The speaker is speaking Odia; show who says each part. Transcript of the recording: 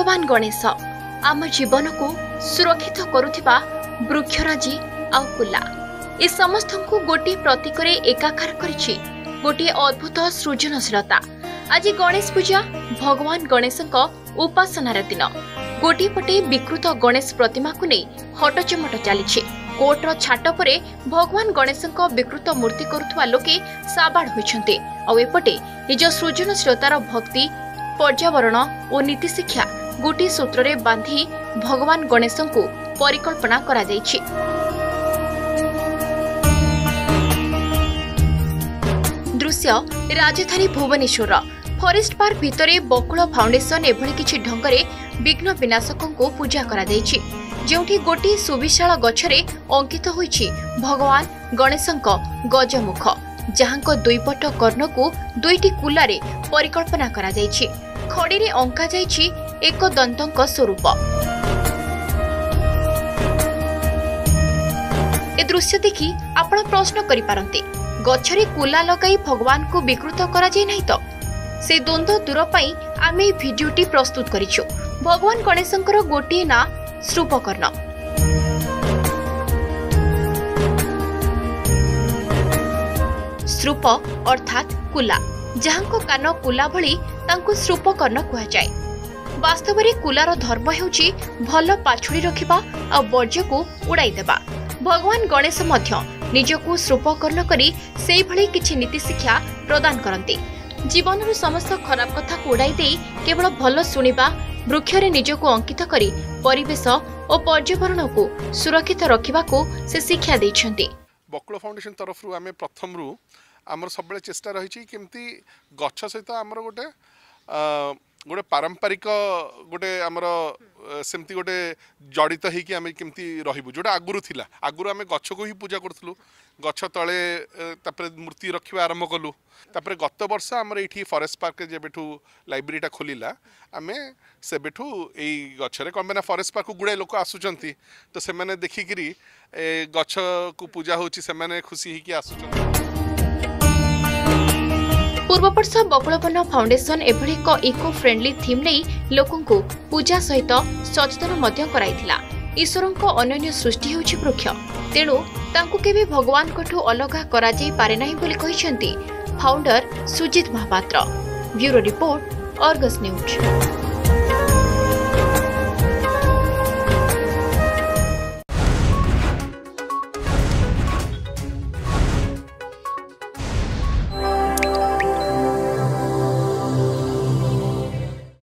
Speaker 1: ଭଗବାନ ଗଣେଶ ଆମ ଜୀବନକୁ ସୁରକ୍ଷିତ କରୁଥିବା ବୃକ୍ଷରାଜି ଆଉ କୁଲା। ଏ ସମସ୍ତଙ୍କୁ ଗୋଟିଏ ପ୍ରତୀକରେ ଏକାକାର କରିଛି ଗୋଟିଏ ଅଦ୍ଭୁତ ସୃଜନଶୀଳତା। ଆଜି ଗଣେଶ ପୂଜା ଭଗବାନ ଗଣେଶଙ୍କ ଉପାସନାର ଦିନ। ଗୋଟିଏ ପଟେ ବିକୃତ ଗଣେଶ ପ୍ରତିମାକୁ ନେଇ ହଟଚମଟ ଚାଲିଛି। କୋର୍ଟର ଛାଟ ପରେ ଭଗବାନ ଗଣେଶଙ୍କ ବିକୃତ ମୂର୍ତ୍ତି କରୁଥିବା ଲୋକେ ସାବାଡ଼ ହୋଇଛନ୍ତି। ଆଉ ଏପଟେ ନିଜ ସୃଜନଶୀଳତାର ଭକ୍ତି ପର୍ଯ୍ୟାବରଣ ଓ ନୀତିଶିକ୍ଷା ଗୋଟିଏ ସୂତ୍ରରେ ବାନ୍ଧି ଭଗବାନ ଗଣେଶଙ୍କୁ ପରିକଳ୍ପନା କରାଯାଇଛି। ଦୃଶ୍ୟ ରାଜଧାନୀ ଭୁବନେଶ୍ୱର ଫରେଷ୍ଟ ପାର୍କ ଭିତରେ ବକୁଳ ଫାଉଣ୍ଡେସନ ଏଭଳି କିଛି ଢଙ୍ଗରେ ବିଘ୍ନ ବିନାଶକଙ୍କୁ ପୂଜା କରାଯାଇଛି। ଯେଉଁଠି ଗୋଟିଏ ସୁବିଶାଳ ଗଛରେ ଅଙ୍କିତ ହୋଇଛି ଭଗବାନ ଗଣେଶଙ୍କ ଗଜମୁଖ ଯାହାଙ୍କ ଦୁଇପଟ କର୍ଣ୍ଣକୁ ଦୁଇଟି କୁଲାରେ ପରିକଳ୍ପନା କରାଯାଇଛି। ଖଡ଼ିରେ ଅଙ୍କାଯାଇଛି ଏକ ଦନ୍ତଙ୍କ ସ୍ୱରୂପ। ଏ ଦୃଶ୍ୟ ଦେଖି ଆପଣ ପ୍ରଶ୍ନ କରିପାରନ୍ତି ଗଛରେ କୁଲା ଲଗାଇ ଭଗବାନଙ୍କୁ ବିକୃତ କରାଯାଇ ନାହିଁ ତ? ସେ ଦ୍ୱନ୍ଦ୍ୱ ଦୂର ପାଇଁ ଆମେ ଏହି ଭିଡିଓଟି ପ୍ରସ୍ତୁତ କରିଛୁ। ଭଗବାନ ଗଣେଶଙ୍କର ଗୋଟିଏ ନାଁ ଶ୍ରୁପକର୍ଣ୍ଣ। ଶ୍ରୁପ ଅର୍ଥାତ୍ କୁଲା ଯାହାଙ୍କ କାନ କୁଲା ଭଳି ତାଙ୍କୁ ଶ୍ରୁପକର୍ଣ୍ଣ କୁହାଯାଏ। ବାସ୍ତବରେ କୁଲାର ଧର୍ମ ହେଉଛି ଭଲ ପାଛୁଡ଼ି ରଖିବା ଆଉ ବର୍ଜ୍ୟକୁ ଉଡ଼ାଇ ଦେବା। ଭଗବାନ ଗଣେଶ ମଧ୍ୟ ନିଜକୁ ଶ୍ରୁପକର୍ଣ୍ଣ କରି ସେହିଭଳି କିଛି ନୀତିଶିକ୍ଷା ପ୍ରଦାନ କରନ୍ତି। ଜୀବନରୁ ସମସ୍ତ ଖରାପ କଥାକୁ ଉଡ଼ାଇ ଦେଇ କେବଳ ଭଲ ଶୁଣିବା ବୃକ୍ଷରେ ନିଜକୁ ଅଙ୍କିତ କରି ପରିବେଶ ଓ ପର୍ଯ୍ୟାବରଣକୁ ସୁରକ୍ଷିତ ରଖିବାକୁ ସେ ଶିକ୍ଷା ଦେଇଛନ୍ତି।
Speaker 2: ବକୁଳ ଫାଉଣ୍ଡେସନ ତରଫରୁ ଆମେ ପ୍ରଥମରୁ ଆମର ସବୁବେଳେ ଚେଷ୍ଟା ରହିଛି କେମିତି ଗଛ ସହିତ ଆମର ଗୋଟେ ଗୋଟେ ପାରମ୍ପରିକ ଗୋଟେ ଆମର ଅ, ସେମିତି ଗୋଟେ ଜଡ଼ିତ ହେଇକି ଆମେ କେମିତି ରହିବୁ ଯେଉଁଟା ଆଗରୁ ଥିଲା। ଆଗରୁ ଆମେ ଗଛକୁ ହିଁ ପୂଜା କରୁଥିଲୁ। ଗଛ ତଳେ ଅ, ତାପରେ ମୂର୍ତ୍ତି ରଖିବା ଆରମ୍ଭ କଲୁ। ତାପରେ ଗତ ବର୍ଷ ଆମର ଏଇଠି ଫରେଷ୍ଟ ପାର୍କରେ ଯେବେଠୁ ଲାଇବ୍ରେରୀଟା ଖୋଲିଲା ଆମେ ସେବେଠୁ ଏଇ ଗଛରେ କ'ଣ ପାଇଁ ନା ଫରେଷ୍ଟ ପାର୍କକୁ ଗୁଡ଼ାଏ ଲୋକ ଆସୁଛନ୍ତି ତ ସେମାନେ ଦେଖିକିରି ଏ ଗଛକୁ ପୂଜା ହେଉଛି ସେମାନେ ଖୁସି ହେଇକି ଆସୁଛନ୍ତି।
Speaker 1: ପୂର୍ବବର୍ଷ ବକୁଳବନ ଫାଉଣ୍ଡେସନ ଏଭଳି ଏକ ଇକୋ ଫ୍ରେଣ୍ଡଲି ଥିମ୍ ନେଇ ଲୋକଙ୍କୁ ପୂଜା ସହିତ ସଚେତନ ମଧ୍ୟ କରାଇଥିଲା। ଈଶ୍ୱରଙ୍କ ଅନନ୍ୟ ସୃଷ୍ଟି ହେଉଛି ବୃକ୍ଷ। ତେଣୁ ତାଙ୍କୁ କେବେ ଭଗବାନଙ୍କଠୁ ଅଲଗା କରାଯାଇ ପାରେ ନାହିଁ ବୋଲି କହିଛନ୍ତି founder Sujit Mohapatra. Bureau report Argus news.